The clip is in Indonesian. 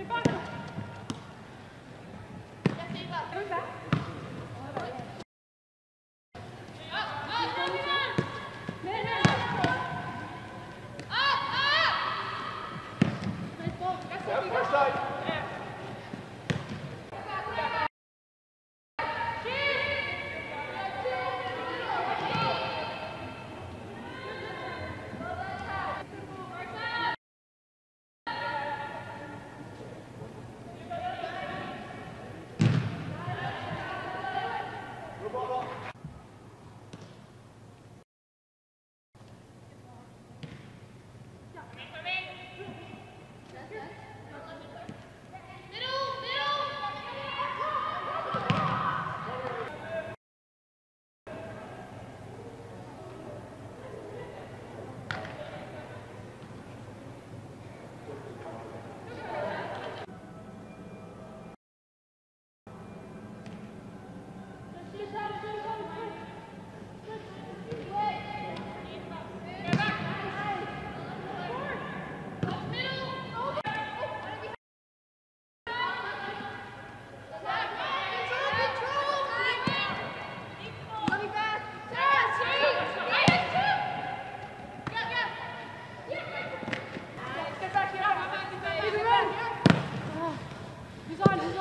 Get back. Get back.